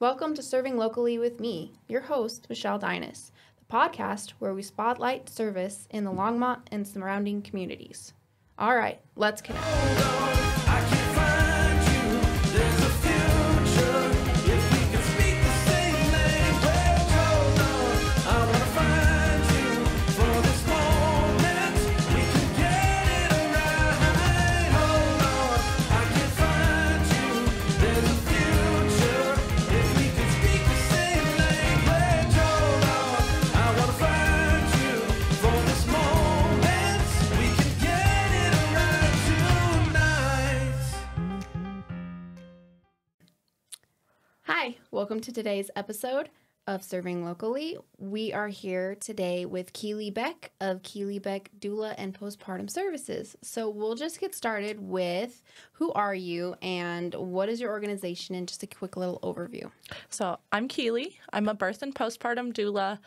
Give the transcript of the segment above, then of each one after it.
Welcome to Serving Locally with me, your host, Michelle Deines, the podcast where we spotlight service in the Longmont and surrounding communities. All right, let's connect. Welcome to today's episode of Serving Locally. We are here today with Keely Beck of Keely Beck Doula and Postpartum Services. So we'll just get started with who are you and what is your organization and just a quick little overview. So I'm Keely. I'm a birth and postpartum doula.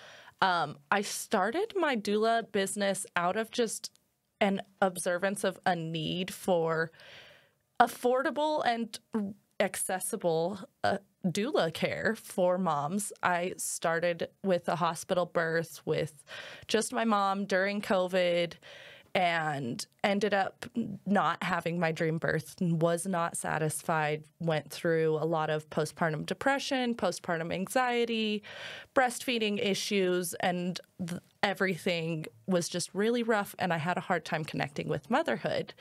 Um, I started my doula business out of just an observance of a need for affordable and accessible uh, doula care for moms. I started with a hospital birth with just my mom during COVID and ended up not having my dream birth and was not satisfied went through a lot of postpartum depression postpartum anxiety breastfeeding issues and th- everything was just really rough and i had a hard time connecting with motherhood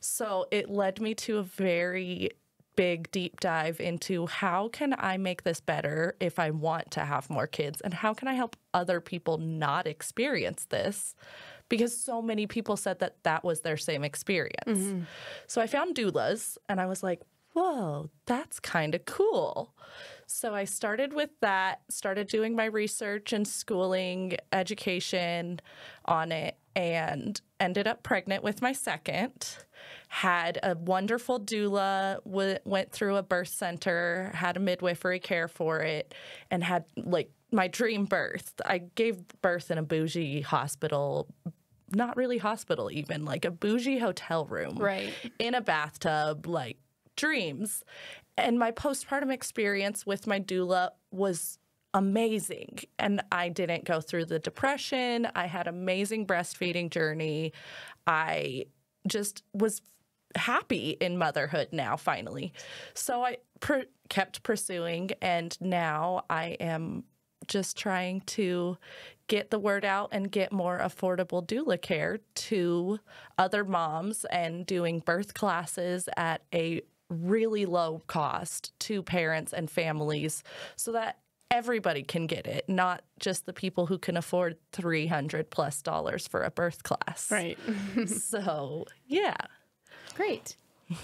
so it led me to a very big deep dive into how can I make this better if I want to have more kids and how can I help other people not experience this because so many people said that that was their same experience. Mm-hmm. So I found doulas and I was like, "Whoa, that's kind of cool." So I started with that, started doing my research and schooling, education on it and ended up pregnant with my second had a wonderful doula, w- went through a birth center, had a midwifery care for it, and had like my dream birth. I gave birth in a bougie hospital, not really hospital, even like a bougie hotel room, right? In a bathtub, like dreams. And my postpartum experience with my doula was amazing. And I didn't go through the depression. I had amazing breastfeeding journey. I just was happy in motherhood now finally. So I kept pursuing and now I am just trying to get the word out and get more affordable doula care to other moms and doing birth classes at a really low cost to parents and families so that everybody can get it, not just the people who can afford 300 plus dollars for a birth class. Right. so, yeah. Great.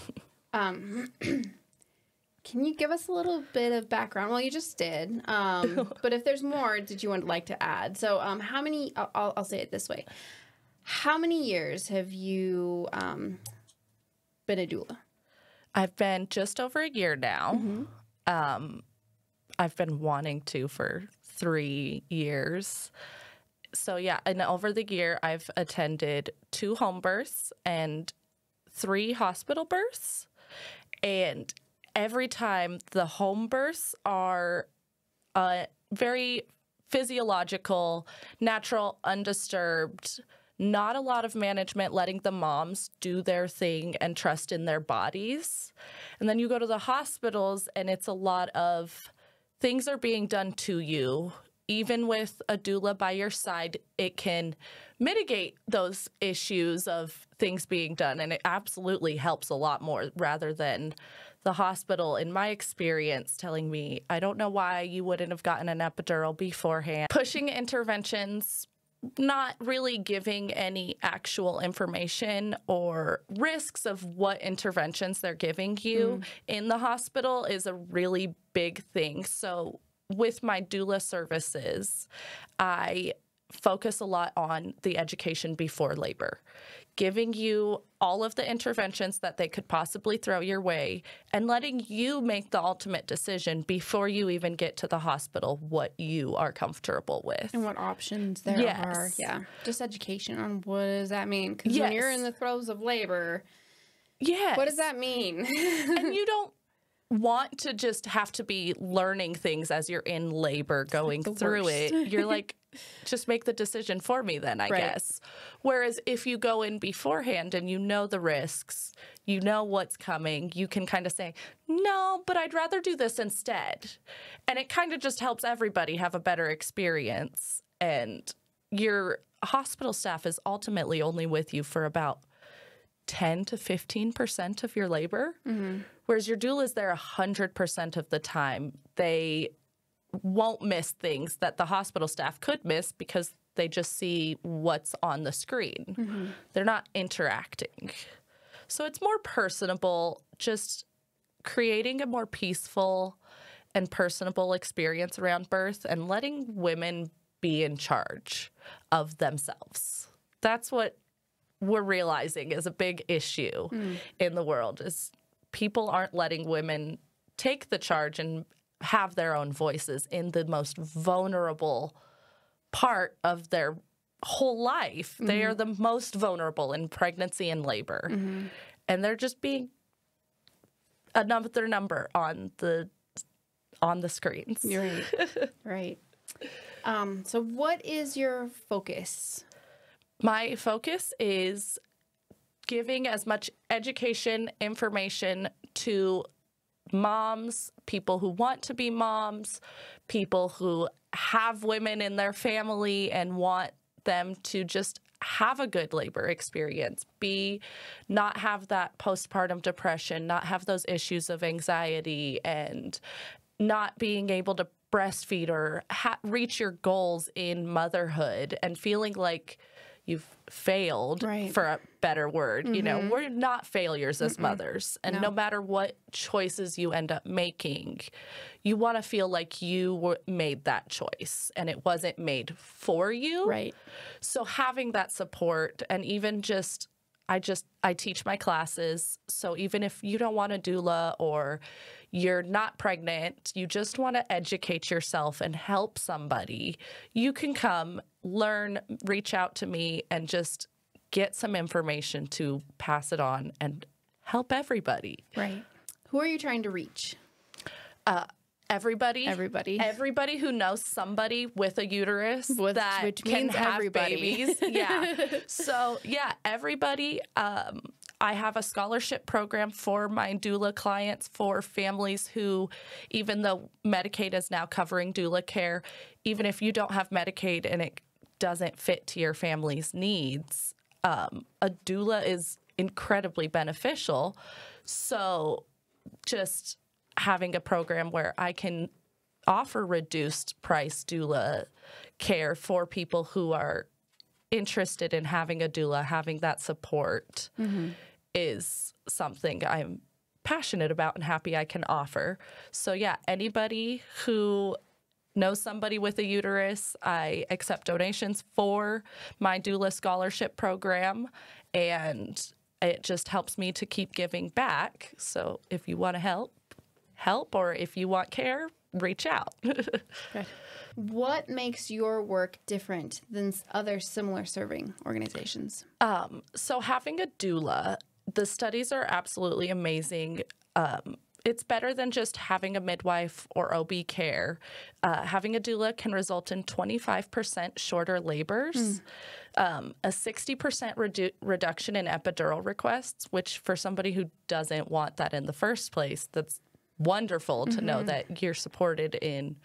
Um, can you give us a little bit of background? Well, you just did. Um, but if there's more, did you want like to add? So, um, how many? I'll, I'll, say it this way: How many years have you um, been a doula? I've been just over a year now. Mm-hmm. Um, I've been wanting to for three years. So yeah, and over the year I've attended two home births and three hospital births. And every time the home births are uh, very physiological, natural, undisturbed, not a lot of management letting the moms do their thing and trust in their bodies. And then you go to the hospitals and it's a lot of things are being done to you. Even with a doula by your side, it can mitigate those issues of things being done. And it absolutely helps a lot more rather than the hospital, in my experience, telling me, I don't know why you wouldn't have gotten an epidural beforehand. Pushing interventions, not really giving any actual information or risks of what interventions they're giving you mm. in the hospital is a really big thing. So, with my doula services, I focus a lot on the education before labor, giving you all of the interventions that they could possibly throw your way and letting you make the ultimate decision before you even get to the hospital what you are comfortable with and what options there yes. are. Yeah. Just education on what does that mean? Because yes. when you're in the throes of labor, yeah, what does that mean? and you don't want to just have to be learning things as you're in labor going through worst. it. You're like, just make the decision for me then, I Right. guess. Whereas if you go in beforehand and you know the risks, you know what's coming, you can kind of say, no, but I'd rather do this instead. And it kind of just helps everybody have a better experience. And your hospital staff is ultimately only with you for about 10 to 15% of your labor. Mm-hmm. Whereas your doula is there 100% of the time. They won't miss things that the hospital staff could miss because they just see what's on the screen. Mm-hmm. They're not interacting. So it's more personable, just creating a more peaceful and personable experience around birth and letting women be in charge of themselves. That's what we're realizing is a big issue mm. in the world is people aren't letting women take the charge and have their own voices in the most vulnerable part of their whole life. They are the most vulnerable in pregnancy and labor. And they're just being another number on the on the screens. You're right. right. Um, so, what is your focus? My focus is giving as much education, information to moms, people who want to be moms, people who have women in their family and want them to just have a good labor experience, be not have that postpartum depression, not have those issues of anxiety and not being able to breastfeed or reach your goals in motherhood and feeling like you've failed Right. for a better word you know mm-hmm. we're not failures as mothers and no. matter what choices you end up making you want to feel like you were, made that choice and it wasn't made for you Right. so having that support and even just I just I teach my classes. So even if you don't want a doula or you're not pregnant, you just want to educate yourself and help somebody, you can come, learn, reach out to me and just get some information to pass it on and help everybody. Right. Who are you trying to reach? Uh, Everybody, Everybody. everybody who knows somebody with a uterus With- that which can means have everybody. babies. Yeah. so yeah, everybody. Um, I have a scholarship program for my doula clients for families who, even though Medicaid is now covering doula care, even if you don't have Medicaid and it doesn't fit to your family's needs, um, a doula is incredibly beneficial. So just having a program where I can offer reduced price doula care for people who are interested in having a doula, having that support is something I'm passionate about and happy I can offer. So, yeah, anybody who knows somebody with a uterus, I accept donations for my doula scholarship program. And it just helps me to keep giving back. So, if you want to help, help, or if you want care, reach out. What makes your work different than other similar serving organizations? Um, so having a doula, the studies are absolutely amazing. Um, it's better than just having a midwife or OB care. Uh, having a doula can result in 25% shorter labors, um, a 60% redu- reduction in epidural requests, which for somebody who doesn't want that in the first place, that's wonderful to know that you're supported in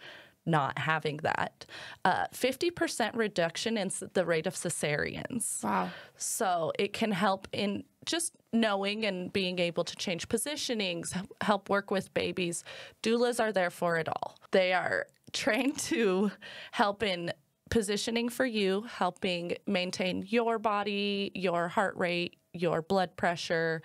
not having that. Uh, 50% reduction in the rate of cesareans. Wow. So it can help in just knowing and being able to change positionings, help work with babies. Doulas are there for it all. They are trained to help in positioning for you, helping maintain your body, your heart rate, your blood pressure.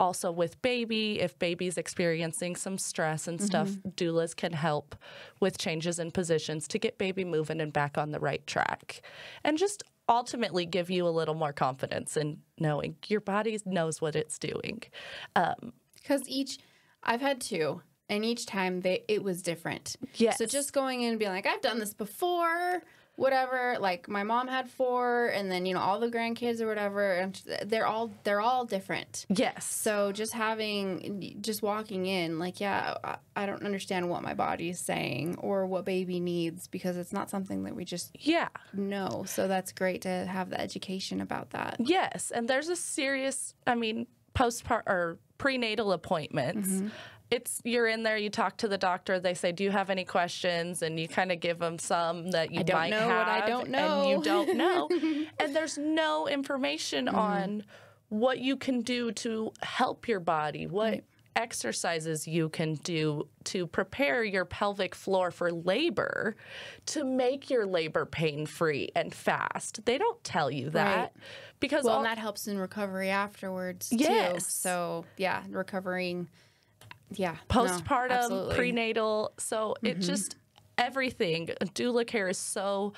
Also, with baby, if baby's experiencing some stress and stuff, mm-hmm. doulas can help with changes in positions to get baby moving and back on the right track. And just ultimately give you a little more confidence in knowing your body knows what it's doing. Um, Because each, I've had two, and each time they it was different. Yes. So just going in and being like, I've done this before. Whatever. Like my mom had four, and then you know all the grandkids or whatever, and they're all they're all different. Yes. So just having, just walking in, like, yeah, I, I don't understand what my body is saying or what baby needs because it's not something that we just Yeah. know. So that's great to have the education about that. Yes, and there's a serious, I mean, postpart or prenatal appointments. Mm-hmm. It's you're in there, you talk to the doctor, they say, "Do you have any questions?" and you kind of give them some that you I don't might know have what I don't and you don't know. and there's no information Mm-hmm. on what you can do to help your body, what exercises you can do to prepare your pelvic floor for labor to make your labor pain free and fast. They don't tell you that Right. because Well, all, and that helps in recovery afterwards Yes. too. So yeah, recovering. Yeah, no, postpartum. Mm-hmm. prenatal. So it just everything. Doula care is so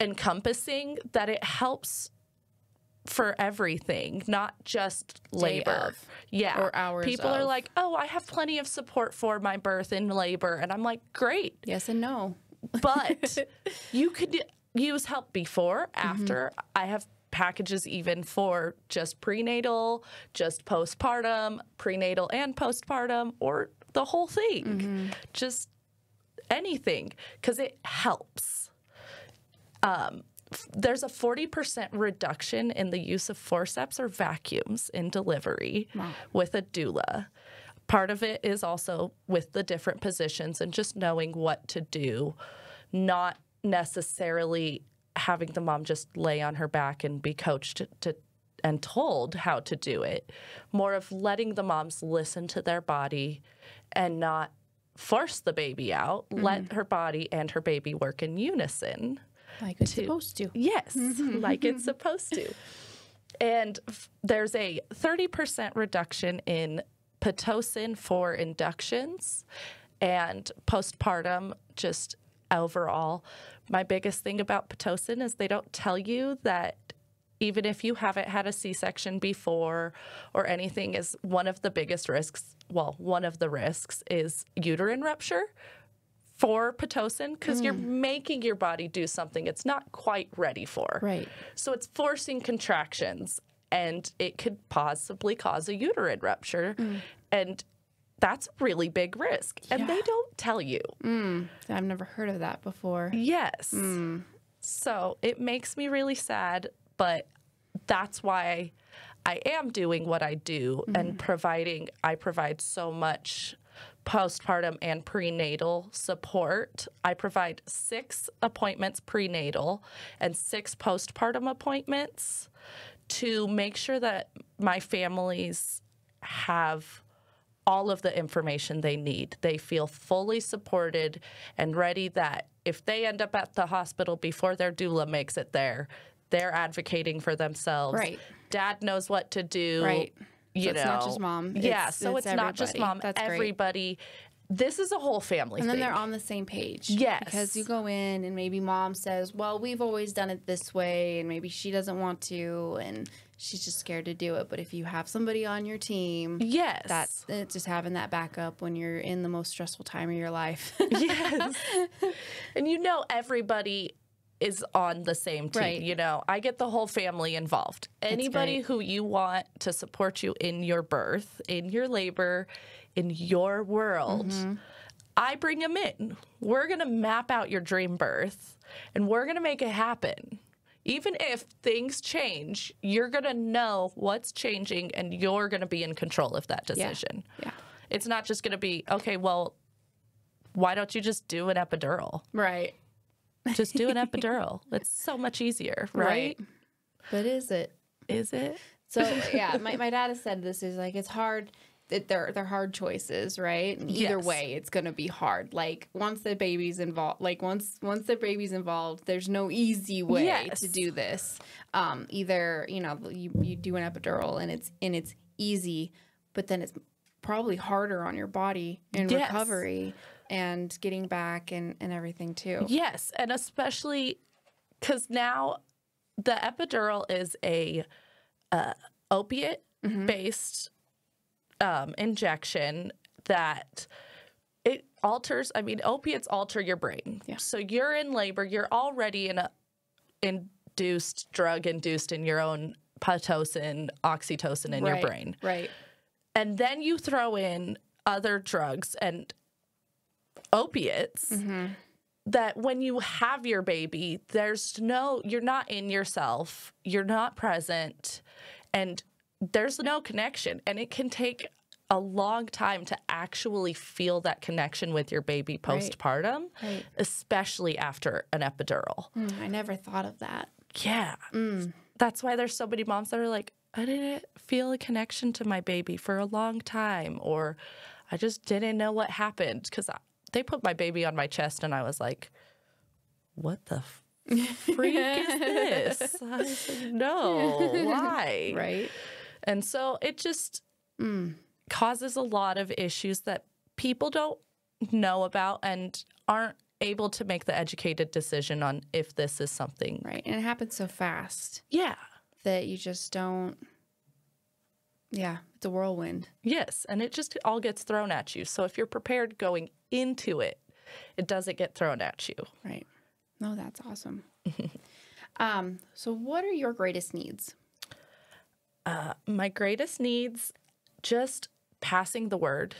encompassing that it helps for everything, not just labor. of, yeah. or hours People are like, "Oh, I have plenty of support for my birth and labor." And I'm like, "Great." Yes and no. But you could use help before, Mm-hmm. after. I have packages even for just prenatal, just postpartum, prenatal and postpartum, or the whole thing. Mm-hmm. Just anything, because it helps. Um, there's a 40% reduction in the use of forceps or vacuums in delivery with a doula. Part of it is also with the different positions and just knowing what to do, not necessarily having the mom just lay on her back and be coached to, to and told how to do it. More of letting the moms listen to their body and not force the baby out. Mm-hmm. Let her body and her baby work in unison. Like it's supposed to. Yes, mm-hmm. like it's supposed to. And f- there's a 30% reduction in Pitocin for inductions and postpartum, just overall. My biggest thing about Pitocin is they don't tell you that even if you haven't had a C section before or anything, is one of the biggest risks. Well, one of the risks is uterine rupture for Pitocin because you're hmm. making your body do something it's not quite ready for. Right. So it's forcing contractions and it could possibly cause a uterine rupture. Mm. And that's a really big risk. And they don't tell you. Mm. I've never heard of that before. Yes. Mm. So it makes me really sad, but that's why I am doing what I do and mm-hmm. providing, I provide so much postpartum and prenatal support. I provide six appointments prenatal and six postpartum appointments to make sure that my families have all of the information they need. They feel fully supported and ready that if they end up at the hospital before their doula makes it there, they're advocating for themselves. Right. Dad knows what to do. Right. You So know. it's not just mom. Yeah. It's- so it's it's, not just mom. That's great. everybody. This is a whole family And then thing. they're on the same page. Yes. Because you go in and maybe mom says, well, we've always done it this way. And maybe she doesn't want to. And she's just scared to do it. But if you have somebody on your team, yes. that's it's just having that backup when you're in the most stressful time of your life. yes. and you know everybody is on the same team. Right. You know, I get the whole family involved. Anybody who you want to support you in your birth, in your labor, in your world, Mm-hmm. I bring them in. We're going to map out your dream birth and we're going to make it happen. Even if things change, you're going to know what's changing and you're going to be in control of that decision. yeah. yeah. It's not just going to be, okay, well, why don't you just do an epidural? Right. Just do an epidural. It's so much easier, right? But is it? Is it? So yeah, my, my dad has said this is like it's hard that they're they're hard choices, right? And either Yes. way, it's gonna be hard. Like once the baby's involved, like once once the baby's involved, there's no easy way Yes. to do this. Um, either you know you, you do an epidural and it's and it's easy, but then it's probably harder on your body in Yes. recovery and getting back and and everything too. Yes, and especially because now the epidural is a uh, opiate based um, injection that it alters. I mean, opiates alter your brain. Yeah. So you're in labor. You're already in a induced drug induced in your own pitocin, oxytocin in your brain, Right. and then you throw in other drugs and opiates. That when you have your baby, there's no, you're not in yourself, you're not present, and there's no connection. And it can take a long time to actually feel that connection with your baby postpartum, Right. especially after an epidural. Mm, I never thought of that. Yeah. That's why there's so many moms that are like, I didn't feel a connection to my baby for a long time, or I just didn't know what happened because they put my baby on my chest and I was like, what the freak is this? I was like, no, why? Right. And so it just causes a lot of issues that people don't know about and aren't able to make the educated decision on if this is something. Right. And it happens so fast Yeah. that you just don't. Yeah. It's a whirlwind. Yes. And it just all gets thrown at you. So if you're prepared going into it, it doesn't get thrown at you. Right. No, that's awesome. um, so what are your greatest needs? Uh, my greatest needs just passing the word,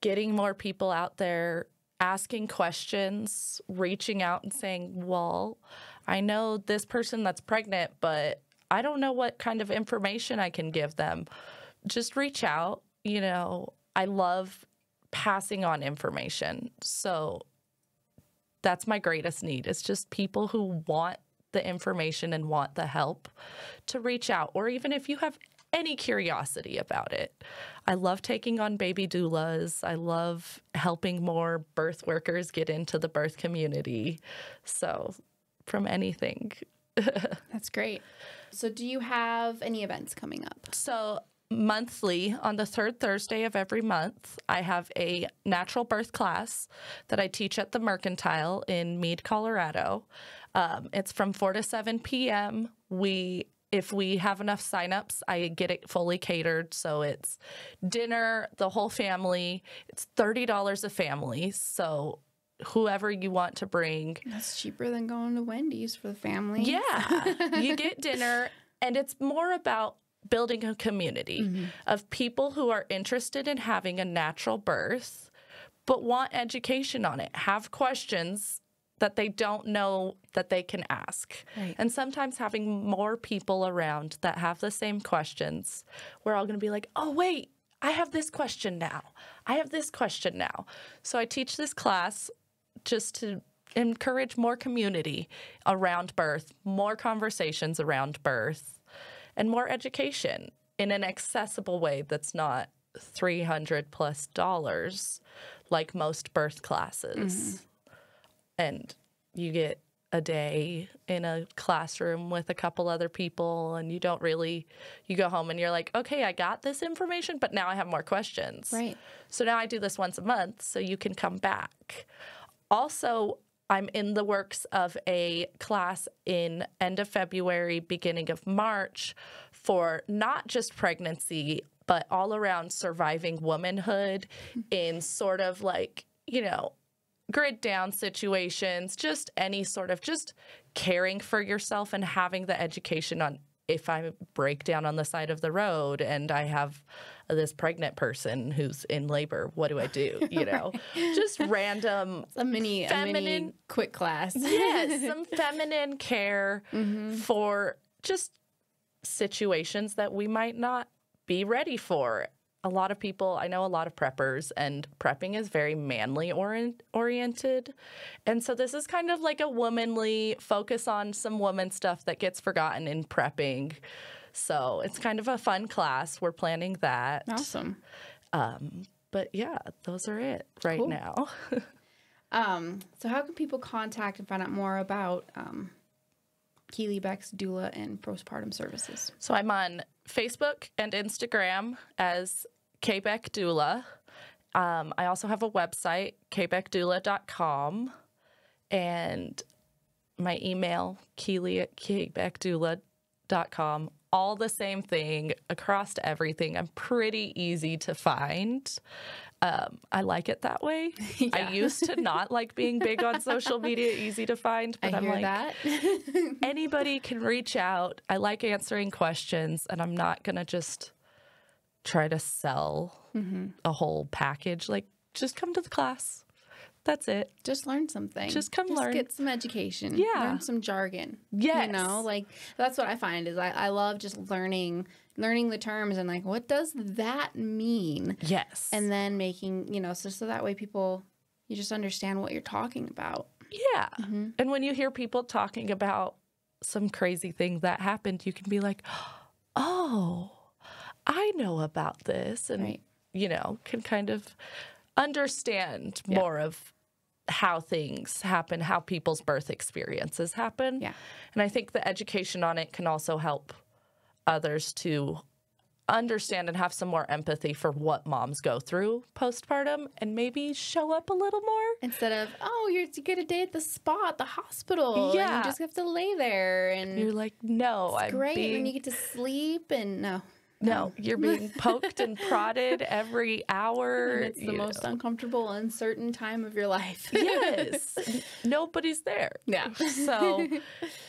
getting more people out there, asking questions, reaching out and saying, Well, I know this person that's pregnant, but I don't know what kind of information I can give them. Just reach out. You know, I love passing on information. So that's my greatest need. It's just people who want the information and want the help to reach out, or even if you have any curiosity about it. I love taking on baby doulas. I love helping more birth workers get into the birth community. So, from anything. That's great. So do you have any events coming up? So, monthly on the third Thursday of every month, I have a natural birth class that I teach at the Mercantile in Mead, Colorado. Um, it's from 4 to 7 p.m. We if we have enough signups, I get it fully catered. So it's dinner, the whole family. It's $30 a family. So whoever you want to bring, That's cheaper than going to Wendy's for the family. yeah, you get dinner, and it's more about building a community of people who are interested in having a natural birth, but want education on it, have questions that they don't know that they can ask. Right. And sometimes having more people around that have the same questions, we're all going to be like, oh, wait, I have this question now. I have this question now. So I teach this class just to encourage more community around birth, more conversations around birth, and more education in an accessible way that's not 300 plus dollars like most birth classes. Mm-hmm. And you get a day in a classroom with a couple other people and you don't really you go home and you're like okay i got this information but now i have more questions Right. so now I do this once a month so you can come back. Also, I'm in the works of a class in end of February, beginning of March for not just pregnancy, but all around surviving womanhood mm-hmm. in sort of like, you know, grid down situations, just any sort of just caring for yourself and having the education on if I break down on the side of the road and I have this pregnant person who's in labor, what do I do? You know, just random, A mini, a mini Feminine- quick class. yes, some feminine care mm-hmm. for just situations that we might not be ready for. A lot of people, I know a lot of preppers, and prepping is very manly orient, oriented. And so this is kind of like a womanly focus on some woman stuff that gets forgotten in prepping. So it's kind of a fun class. We're planning that. Awesome. Um, but yeah, those are it right Cool. now. Um, so how can people contact and find out more about um, Keely Beck's doula and postpartum services? So I'm on Facebook and Instagram as KBeck Doula. Um, I also have a website, kbeckdoula.com, and my email, keely at kbeckdoula.com. all the same thing across everything. I'm pretty easy to find. Um, I like it that way. Yeah. I used to not like being big on social media, easy to find, but I am like, that. anybody can reach out. I like answering questions, and I'm not going to just try to sell Mm-hmm. a whole package. Like, just come to the class. That's it. just learn something. Just come learn. get some education. Yeah. Learn some jargon. Yeah. You know, like that's what I find is I, I love just learning learning the terms and like what does that mean? Yes. And then making, you know, so so that way people you just understand what you're talking about. Yeah. Mm-hmm. And when you hear people talking about some crazy thing that happened, you can be like, oh, I know about this. And, Right. you know, can kind of understand more of how things happen, how people's birth experiences happen. Yeah. And I think the education on it can also help others to understand and have some more empathy for what moms go through postpartum and maybe show up a little more. Instead of, oh, you're to get a day at the spa at the hospital. And Yeah. you just have to lay there and You're like, no, I'm great. being and you get to sleep and no. No, you're being poked and prodded every hour. And it's the most know. uncomfortable, uncertain time of your life. Yes. Nobody's there. Yeah. So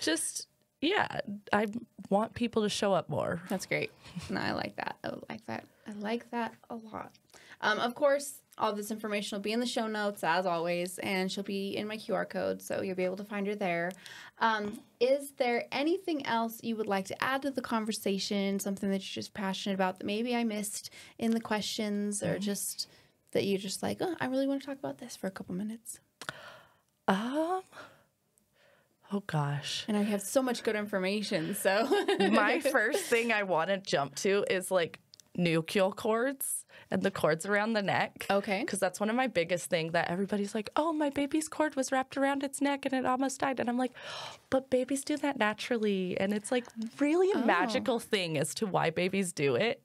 just, yeah, I want people to show up more. That's great. No, I like that. I like that. I like that a lot. Um, of course, all this information will be in the show notes as always, and she'll be in my QR code, so you'll be able to find her there. Um, is there anything else you would like to add to the conversation? Something that you're just passionate about that maybe I missed in the questions, or just that you just like, oh, I really want to talk about this for a couple minutes. Um, oh gosh. And I have so much good information, so My first thing I want to jump to is like nuchal cords and the cords around the neck. Okay. Because that's one of my biggest things that everybody's like, oh, my baby's cord was wrapped around its neck and it almost died. And I'm like, but babies do that naturally. And it's like really a magical thing as to why babies do it.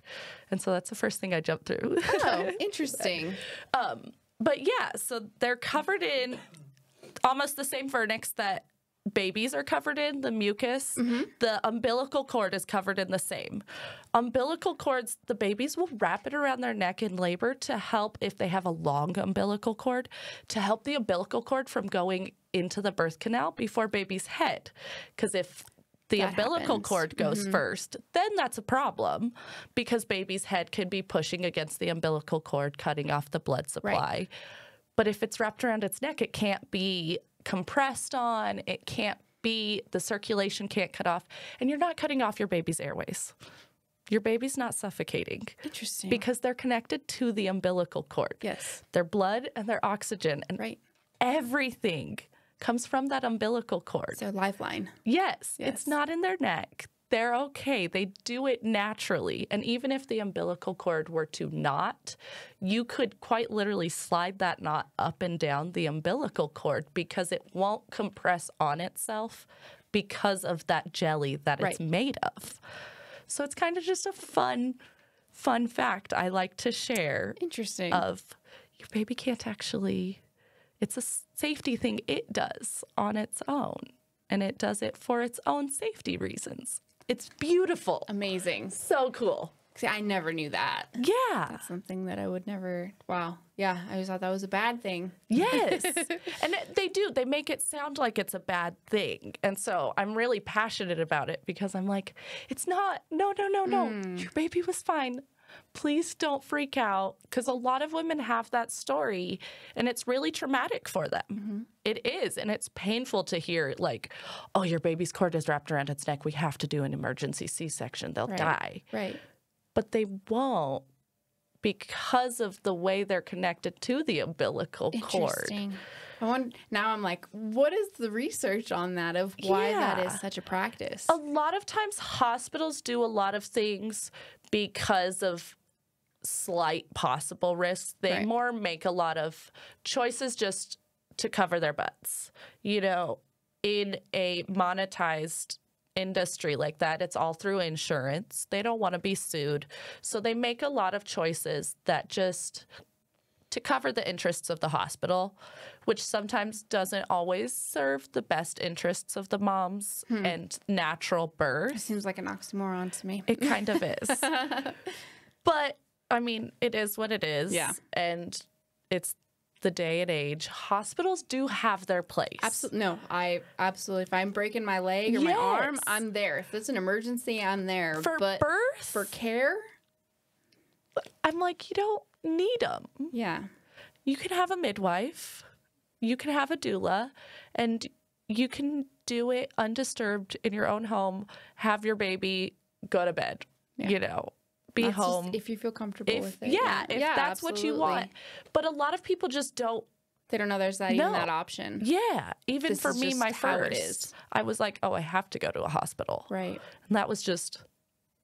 And so that's the first thing I jumped through. oh, interesting. Um, but yeah, so they're covered in almost the same vernix that babies are covered in, the mucus. Mm-hmm. The umbilical cord is covered in the same. Umbilical cords, the babies will wrap it around their neck in labor to help if they have a long umbilical cord, to help the umbilical cord from going into the birth canal before baby's head. Because if the That umbilical happens. cord goes mm-hmm. first, then that's a problem because baby's head could be pushing against the umbilical cord, cutting off the blood supply. But if it's wrapped around its neck, it can't be compressed on, it can't be, the circulation can't cut off, and you're not cutting off your baby's airways. Your baby's not suffocating Interesting. because they're connected to the umbilical cord. yes. Their blood and their oxygen and Right. everything comes from that umbilical cord. So lifeline. Yes, Yes. it's not in their neck. They're okay. They do it naturally. And even if the umbilical cord were to knot, you could quite literally slide that knot up and down the umbilical cord because it won't compress on itself because of that jelly that it's made of. So it's kind of just a fun, fun fact I like to share Interesting. of your baby can't actually it's a safety thing it does on its own and it does it for its own safety reasons it's beautiful Amazing. so cool See, I never knew that. yeah Something that I would never. Wow. Yeah, I just thought that was a bad thing. yes and they do they make it sound like it's a bad thing and so i'm really passionate about it because i'm like it's not no no no no mm. your baby was fine please don't freak out because a lot of women have that story and it's really traumatic for them mm-hmm. It is and it's painful to hear like oh your baby's cord is wrapped around its neck we have to do an emergency c-section they'll Right. die Right. but they won't because of the way they're connected to the umbilical cord Interesting. I want, now I'm like, what is the research on that of why that Yeah. is such a practice? a lot of times hospitals do a lot of things because of slight possible risks. They Right. more make a lot of choices just to cover their butts. You know, in a monetized industry like that, it's all through insurance. They don't want to be sued. So they make a lot of choices that just to cover the interests of the hospital, which sometimes doesn't always serve the best interests of the moms hmm. and natural birth. Seems like an oxymoron to me. It kind of is. but I mean, it is what it is. Yeah. And it's the day and age. Hospitals do have their place. Absolutely. No, I absolutely. If I'm breaking my leg or my arm, I'm there. If it's an emergency, I'm there. For but birth, for care, I'm like, you don't need them. yeah. You can have a midwife, you can have a doula, and you can do it undisturbed in your own home, have your baby, go to bed, you know, be That's just home. if you feel comfortable if, with it. yeah, if that's what you want. But a lot of people just don't They don't know there's that even that option. Yeah, even This for me, my how it first. I was like, oh, I have to go to a hospital, Right. and that was just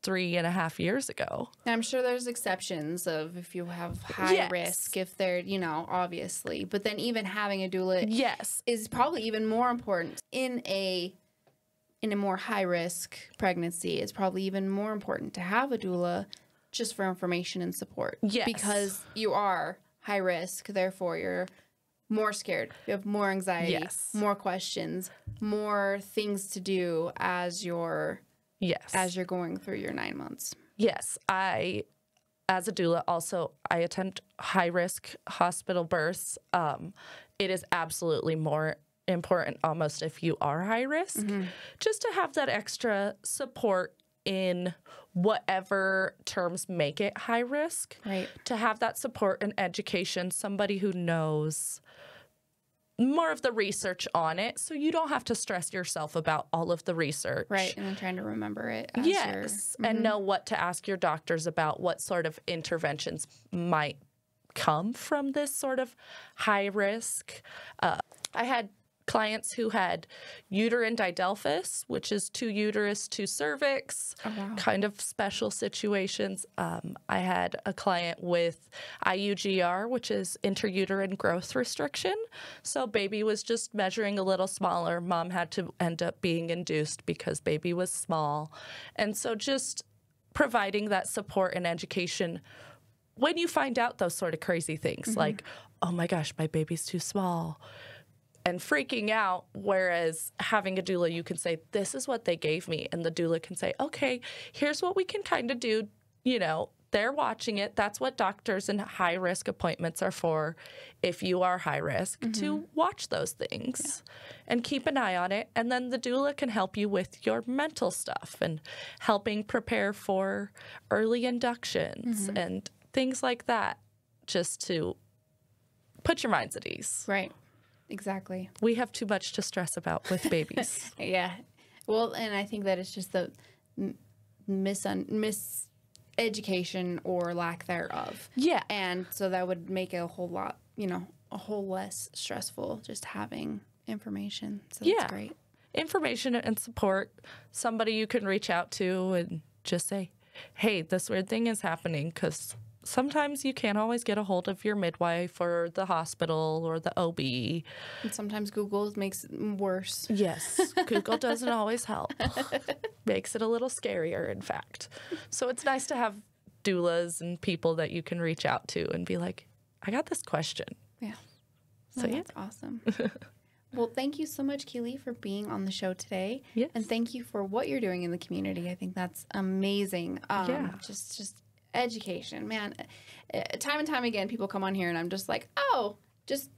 three and a half years ago. I'm sure there's exceptions of if you have high Yes. risk, if they're, you know, obviously. But then even having a doula Yes, is probably even more important in a in a more high risk pregnancy. It's probably even more important to have a doula just for information and support. Yes. Because you are high risk, therefore you're more scared. You have more anxiety, Yes. more questions, more things to do as you're yes, as you're going through your 9 months. yes. I, as a doula, also I attend high risk hospital births. Um, it is absolutely more important, almost if you are high risk, just to have that extra support in whatever terms make it high risk. Right. to have that support and education, somebody who knows more of the research on it, so you don't have to stress yourself about all of the research. Right. And then trying to remember it Yes, Mm-hmm. and know what to ask your doctors about what sort of interventions might come from this sort of high risk. Uh, I had clients who had uterine didelphys, which is two uterus, two cervix, kind of special situations. Um, I had a client with IUGR, which is intrauterine growth restriction. So baby was just measuring a little smaller. Mom had to end up being induced because baby was small. And so just providing that support and education when you find out those sort of crazy things like, oh my gosh, my baby's too small and freaking out. Whereas having a doula, you can say, This is what they gave me. And the doula can say, Okay, here's what we can kind of do. You know, they're watching it. That's what doctors and high risk appointments are for. If you are high risk, to mm-hmm. watch those things and keep an eye on it. And then the doula can help you with your mental stuff and helping prepare for early inductions mm-hmm. and things like that, just to put your minds at ease right. Exactly. we have too much to stress about with babies. Yeah. Well, and I think that it's just the misun- miseducation or lack thereof. yeah. And so that would make it a whole lot, you know, a whole less stressful just having information. So that's Yeah. great. Information and support, somebody you can reach out to and just say, hey, this weird thing is happening because sometimes you can't always get a hold of your midwife or the hospital or the OB. And sometimes Google makes it worse. Yes, Google doesn't always help. Makes it a little scarier, in fact. So it's nice to have doulas and people that you can reach out to and be like, I got this question. Yeah. So No, yeah. awesome. well, thank you so much, Keely, for being on the show today. Yes. And thank you for what you're doing in the community. I think that's amazing. Um, Yeah. Just, just education, man. Uh, Time and time again, people come on here, and I'm just like, oh, just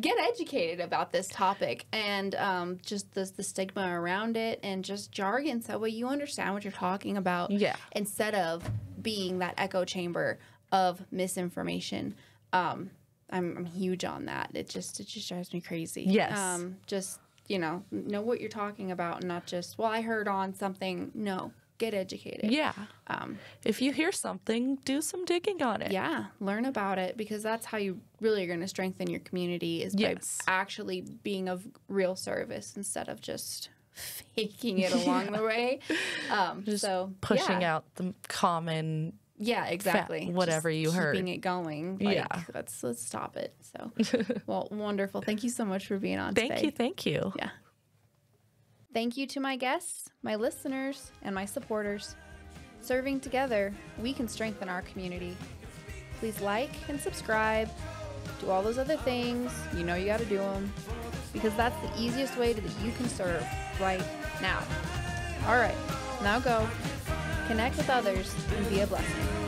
get educated about this topic and um, just the, the stigma around it and just jargon so that way you understand what you're talking about Yeah. instead of being that echo chamber of misinformation. Um, I'm, I'm huge on that. It just it just drives me crazy. Yes. Um, just you know know what you're talking about, and not just well I heard on something. No, get educated. Yeah. Um, If you hear something, do some digging on it. yeah, learn about it because that's how you really are going to strengthen your community is Yes. by actually being of real service instead of just faking it along the way. Um, so Pushing yeah. out the common. Yeah, exactly. whatever you heard. Keeping it going. Like, Yeah. Let's let's stop it. So, well, wonderful. Thank you so much for being on Thank today. you. Thank you. Yeah. Thank you to my guests, my listeners, and my supporters. Serving together, we can strengthen our community. Please like and subscribe, Do all those other things. You know you got to do them because that's the easiest way that you can serve right now. All right, now go. Connect with others and be a blessing.